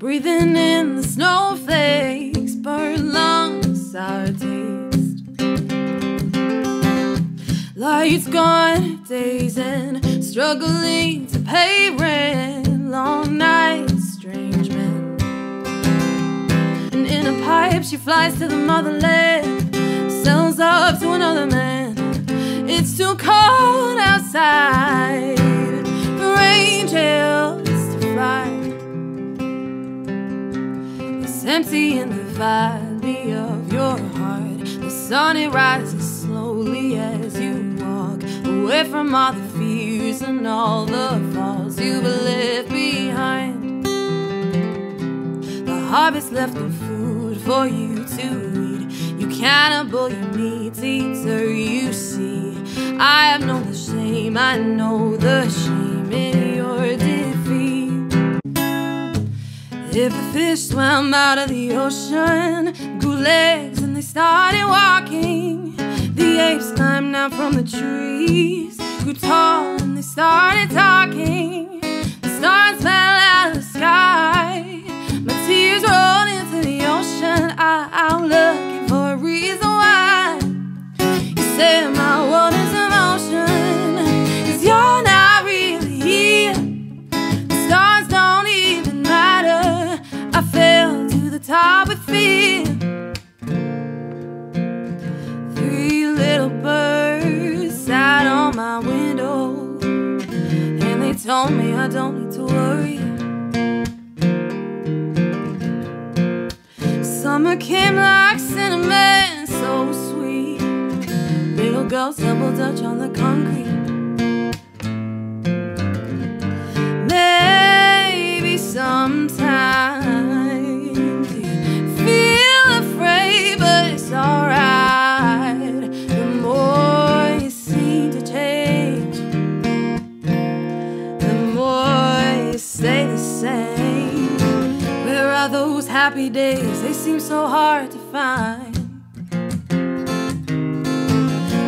Breathing in the snowflakes, burn lungs, sour taste. Lights gone, dazing, struggling to pay rent. Long nights, strange men. And in a pipe, she flies to the motherland, sells up to another man. It's too cold outside empty in the valley of your heart. The sun it rises slowly as you walk away from all the fears and all the falls you've left behind. The harvest left no food for you to eat. You cannibal, you meat eater, you see. I have known the shame, I know the shame If a fish swam out of the ocean, grew legs and they started walking. The apes climbed down from the trees, grew tall and they started talking. Three little birds sat on my window, and they told me I don't need to worry. Summer came like cinnamon, so sweet. Little girls double dutch on the concrete. Those happy days? They seem so hard to find.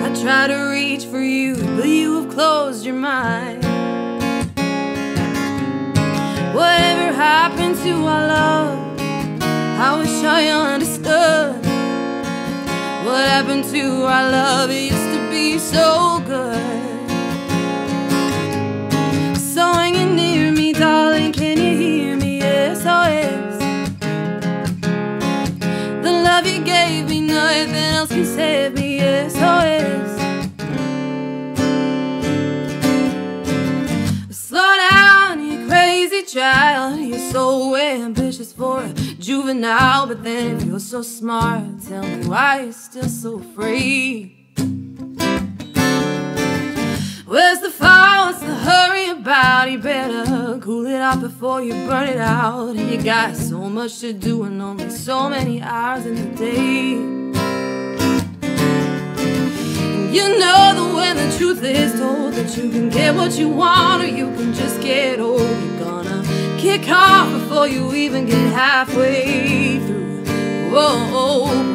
I try to reach for you, but you have closed your mind. Whatever happened to our love? I wish I understood. What happened to our love? It used to be so good. Else can save me. Yes, oh yes. Slow down, you crazy child. You're so ambitious for a juvenile, but then if you're so smart, tell me why you're still so free. Where's the fire? What's the hurry about? You better cool it off before you burn it out. You got so much to do and only so many hours in the day. Is told that you can get what you want or you can just get old, you're gonna kick off before you even get halfway through. Whoa,